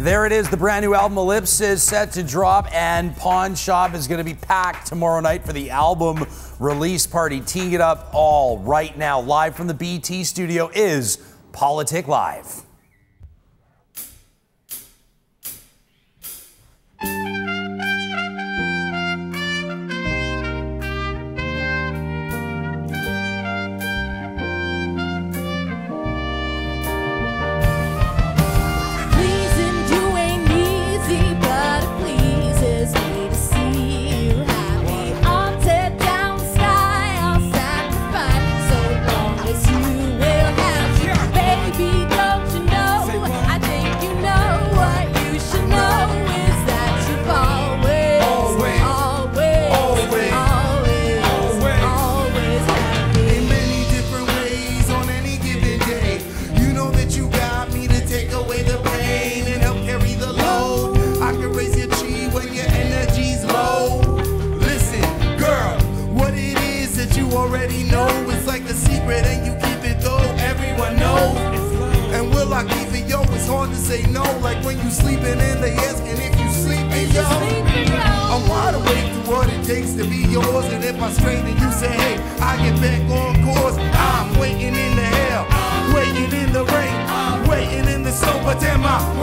There it is, the brand new album Ellipsis set to drop, and Pawn Shop is going to be packed tomorrow night for the album release party. Teeing it up all right now, live from the BT studio, is Politic Live. Already know it's like the secret and you keep it though everyone knows. And will I keep it, yo? It's hard to say no. Like when you sleeping and they asking if you sleeping, yo. I'm wide awake to what it takes to be yours. And if I strain and you say, hey, I get back on course. I'm waiting in the hell, waiting in the rain, waiting in the snow, but damn, I'm